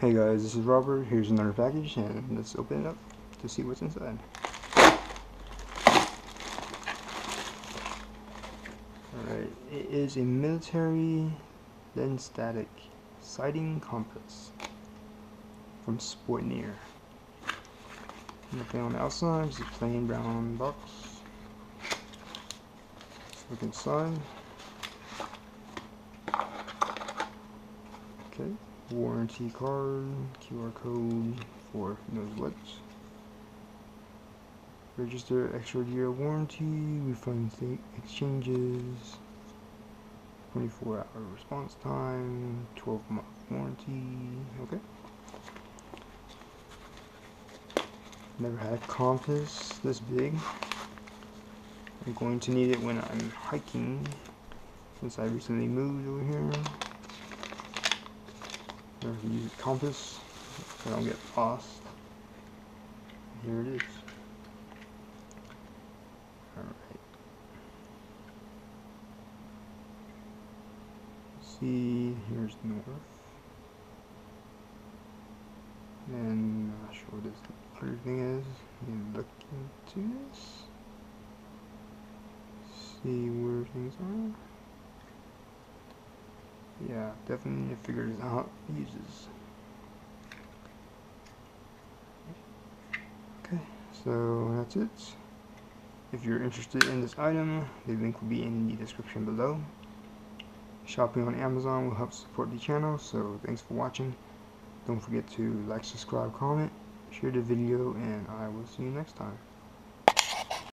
Hey guys, this is Robert. Here's another package and let's open it up to see what's inside. Alright, it is a military lensatic sighting compass from Sportneer. Nothing on the outside, just a plain brown box. Look inside. Okay, warranty card, QR code for knows what. Register extra year warranty, refund state exchanges, 24 hour response time, 12 month warranty. Okay. Never had a compass this big. I'm going to need it when I'm hiking since I recently moved over here. Use a compass so I don't get lost. Here it is. Alright. See, here's north. And I'm not sure what this other thing is. You look into this. See where things are. Yeah, definitely need to figure this out. Uses. Okay, so that's it. If you're interested in this item, the link will be in the description below. Shopping on Amazon will help support the channel, so thanks for watching. Don't forget to like, subscribe, comment, share the video, and I will see you next time.